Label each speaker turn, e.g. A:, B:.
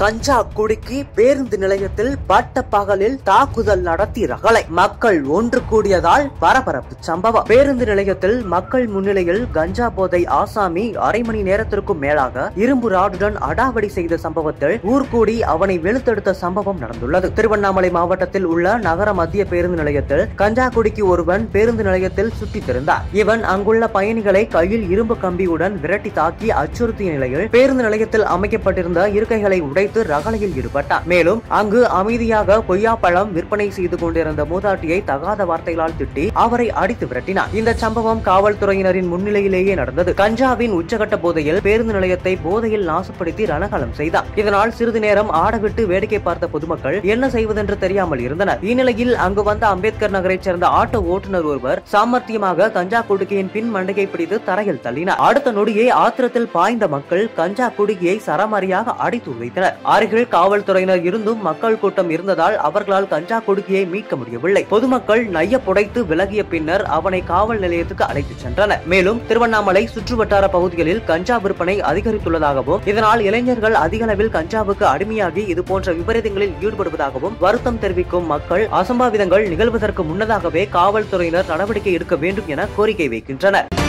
A: கஞ்சா குடுக்கி பேருந்து நிலையத்தில் பட்ட பகலில் தாக்குதல் நடத்தி ரகளை. மக்கள் ஒன்று கூடியதால் பரபரப்பு சம்பவம். பேருந்து நிலையத்தில் மக்கள் முன்னிலையில் கஞ்சா போதை ஆசாமி அரை மணி நேரத்திற்கும் மேலாக இரும்பு ராடுடன் அடாவடி செய்த சம்பவத்தில் ஊர்கூடி அவனை வெளுத்தெடுத்த சம்பவம் நடந்துள்ளது. திருவண்ணாமலை மாவட்டத்தில் உள்ள நகர மத்திய பேருந்து நிலையத்தில் கஞ்சா குடிக்கு ஒருவன் பேருந்து நிலையத்தில் சுற்றித் திரிந்தார். இவன் அங்குள்ள பயணிகளை கையில் இரும்பு கம்பியுடன் விரட்டி தாக்கி அச்சுறுத்திய நிலையில் பேருந்து நிலையத்தில் அமைக்கப்பட்டிருந்த இருக்கைகளை உடை உடைத்து ரகளையில் ஈடுபட்டார். மேலும் அங்கு அமைதியாக கொய்யாப்பழம் விற்பனை செய்து கொண்டிருந்த மூதாட்டியை தகாத வார்த்தைகளால் திட்டி அவரை அடித்து விரட்டினார். இந்த சம்பவம் காவல்துறையினரின் முன்னிலையிலேயே நடந்தது. கஞ்சாவின் உச்சகட்ட போதையில் பேருந்து நிலையத்தை போதையில் நாசப்படுத்தி ரணகலம் செய்தார். இதனால் சிறிது நேரம் ஆடவிட்டு வேடிக்கை பார்த்த பொதுமக்கள் என்ன செய்வதென்று தெரியாமல் இருந்தனர். இந்நிலையில் அங்கு வந்த அம்பேத்கர் நகரைச் சேர்ந்த ஆட்டோ ஓட்டுநர் ஒருவர் சாமர்த்தியமாக கஞ்சா குடுக்கையின் பின் மண்டையை பிடித்து தரையில் தள்ளினார். அடுத்த நொடியே ஆத்திரத்தில் பாய்ந்த மக்கள் கஞ்சா குடுகியை சரமாரியாக அடித்து வைத்தனர் அருகில் காவல்துறையினர் இருந்தும் மக்கள் கூட்டம் இருந்ததால் அவர்களால் கஞ்சா கொடுக்கியை மீட்க முடியவில்லை. பொதுமக்கள் நைய புடைத்து விலகிய பின்னர் அவனை காவல் நிலையத்துக்கு அழைத்துச் சென்றனர். மேலும் திருவண்ணாமலை சுற்றுவட்டார பகுதிகளில் கஞ்சா விற்பனை அதிகரித்துள்ளதாகவும் இதனால் இளைஞர்கள் அதிக அளவில் கஞ்சாவுக்கு அடிமையாகி இதுபோன்ற விபரீதங்களில் ஈடுபடுவதாகவும் வருத்தம் தெரிவிக்கும் மக்கள் அசம்பாவிதங்கள் நிகழ்வதற்கு முன்னதாகவே காவல்துறையினர் நடவடிக்கை எடுக்க வேண்டும் என கோரிக்கை வைக்கின்றனர்.